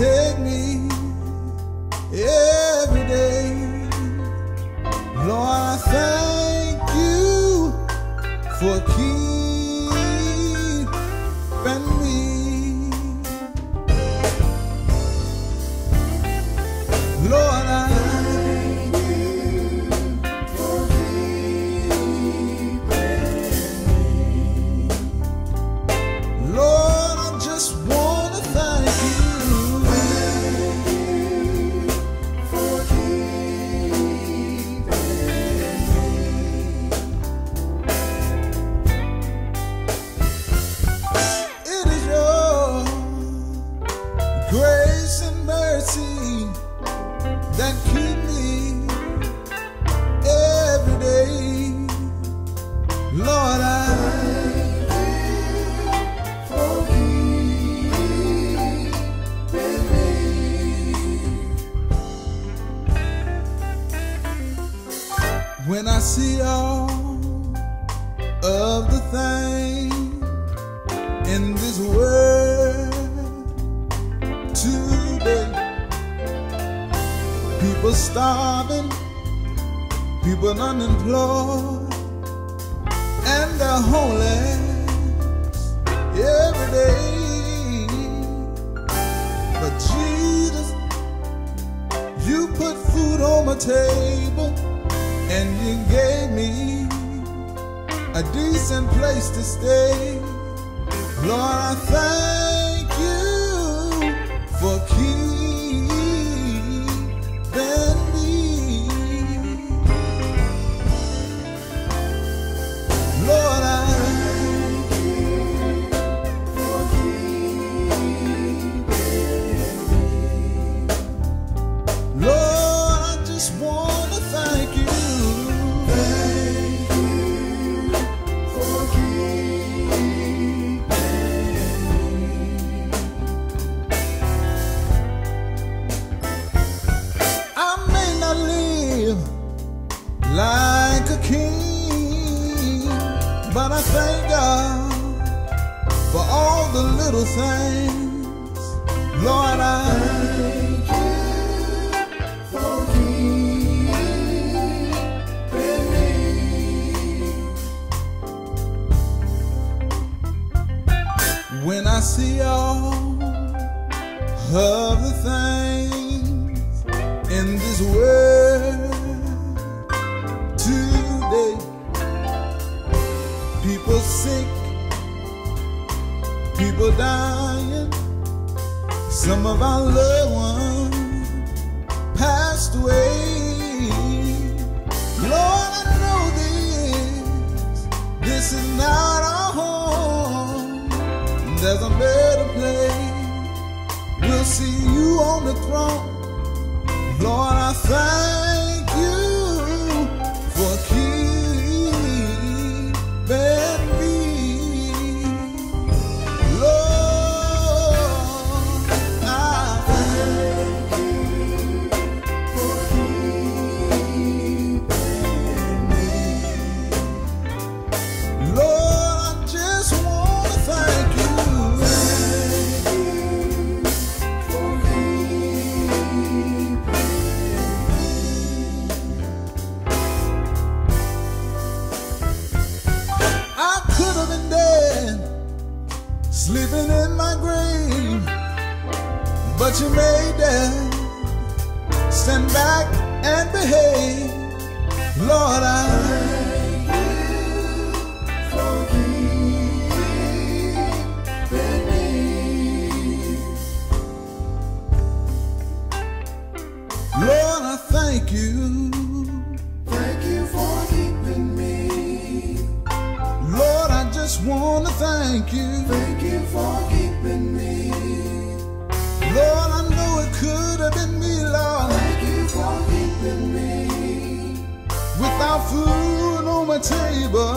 protect me every day. Lord, I thank you for keeping people unemployed, and they're homeless every day. But Jesus, you put food on my table, and you gave me a decent place to stay. Lord, I thank you for keeping for all the little things. Lord, I thank you for keeping me. When I see all of the things in this world today. People sick, people dying, some of our loved ones passed away. Lord, I know this, this is not our home. There's a better place. We'll see you on the throne. Lord, I thank but you made that stand back and behave. Lord, I thank you for keeping me. Lord, I thank you. Thank you for keeping me. Lord, I just want to thank you. Thank you for keeping me. Lord, I know it could have been me, Lord. Thank you for keeping me. Without food on my table.